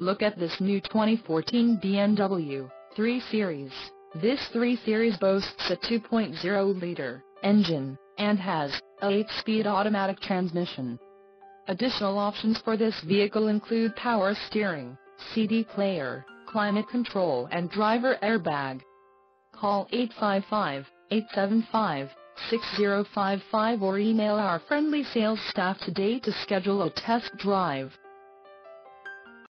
Look at this new 2014 BMW 3 Series. This 3 Series boasts a 2.0-liter engine, and has a 8-speed automatic transmission. Additional options for this vehicle include power steering, CD player, climate control and driver airbag. Call 855-875-6055 or email our friendly sales staff today to schedule a test drive.